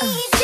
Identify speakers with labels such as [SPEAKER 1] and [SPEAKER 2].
[SPEAKER 1] Uh.